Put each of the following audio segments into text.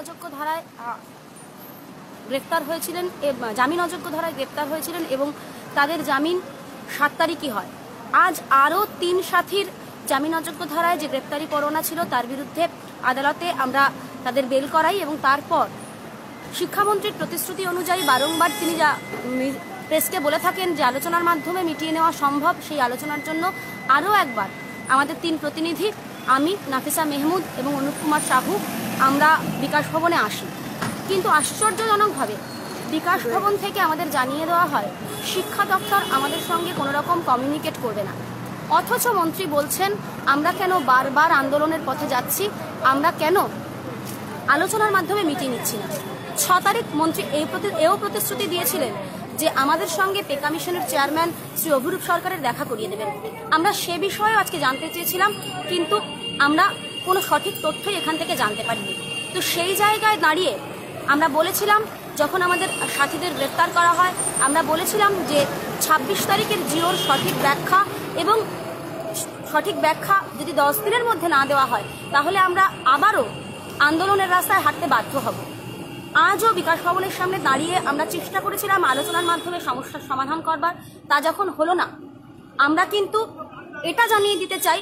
অযোগ্য ধারায় গ্রেপ্তার হয়েছিলেন জামিন অযোগ্য ধারায় গ্রেপ্তার হয়েছিলেন এবং তাদের জামিন সাত তারিখই হয়। আজ আরও তিন সাথীর জামিন অযোগ্য ধারায় যে গ্রেপ্তারি পরোয়ানা ছিল তার বিরুদ্ধে আদালতে আমরা তাদের বেল করাই এবং তারপর শিক্ষামন্ত্রীর প্রতিশ্রুতি অনুযায়ী বারংবার তিনি যা প্রেসকে বলে থাকেন যে আলোচনার মাধ্যমে মিটিয়ে নেওয়া সম্ভব, সেই আলোচনার জন্য আরও একবার আমাদের তিন প্রতিনিধি আমি নাফিসা মেহমুদ এবং অনুপ কুমার সাহু আমরা বিকাশ ভবনে আসি। কিন্তু আশ্চর্যজনকভাবে বিকাশ ভবন থেকে আমাদের জানিয়ে দেওয়া হয় শিক্ষা দপ্তর আমাদের সঙ্গে কোনো রকম কমিউনিকেট করবে না। অথচ মন্ত্রী বলছেন আমরা কেন বারবার আন্দোলনের পথে যাচ্ছি আমরা কেন আলোচনার মাধ্যমে মিটিয়ে নিচ্ছি না? ছ তারিখ মন্ত্রী এই প্রতি এও প্রতিশ্রুতি দিয়েছিলেন যে আমাদের সঙ্গে পে কমিশনের চেয়ারম্যান শ্রী অভিরূপ সরকারের দেখা করিয়ে দেবেন। আমরা সে বিষয়ে আজকে জানতে চেয়েছিলাম, কিন্তু আমরা কোনো সঠিক তথ্যই এখান থেকে জানতে পারিনি। তো সেই জায়গায় দাঁড়িয়ে আমরা বলেছিলাম, যখন আমাদের সাথীদের গ্রেপ্তার করা হয়, আমরা বলেছিলাম যে ছাব্বিশ তারিখের জিওর সঠিক ব্যাখ্যা এবং সঠিক ব্যাখ্যা যদি দশ দিনের মধ্যে না দেওয়া হয়, তাহলে আমরা আবারও আন্দোলনের রাস্তায় হাঁটতে বাধ্য হব। আজও বিকাশ ভবনের সামনে দাঁড়িয়ে আমরা চেষ্টা করেছিলাম আলোচনার মাধ্যমে সমস্যার সমাধান করবার, তা যখন হলো না, আমরা কিন্তু এটা জানিয়ে দিতে চাই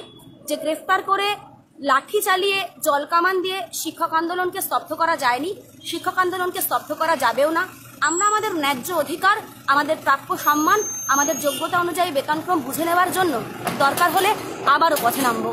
যে গ্রেফতার করে লাঠি চালিয়ে জলকামান দিয়ে শিক্ষক আন্দোলনকে স্তব্ধ করা যায়নি, শিক্ষক আন্দোলনকে স্তব্ধ করা যাবেও না। আমরা আমাদের ন্যায্য অধিকার, আমাদের প্রাপ্য সম্মান, আমাদের যোগ্যতা অনুযায়ী বেতনক্রম বুঝে নেওয়ার জন্য দরকার হলে আবারও পথে নামবো।